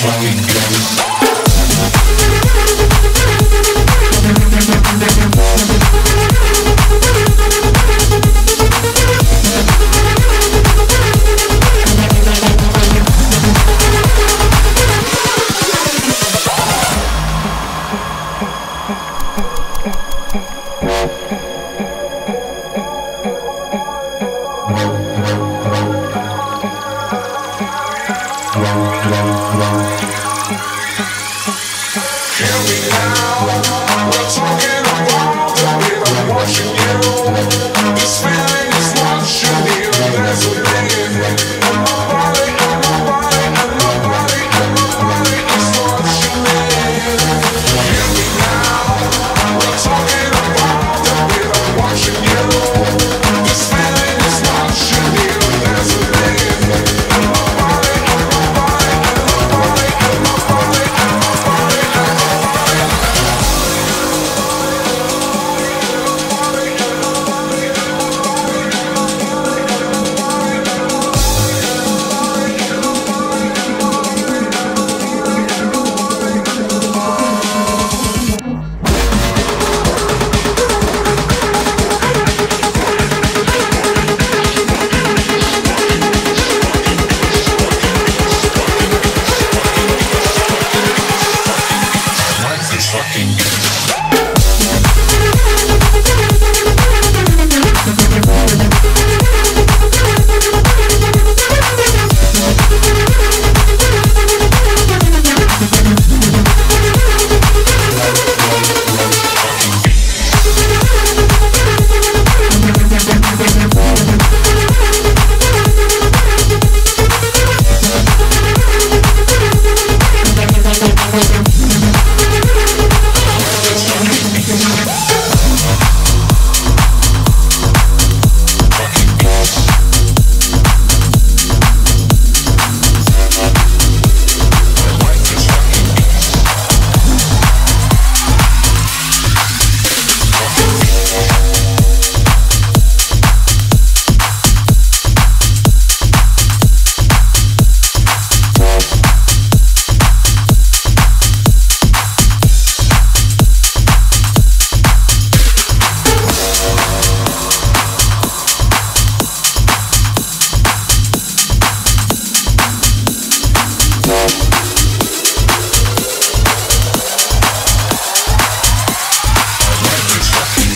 Hear now. Thank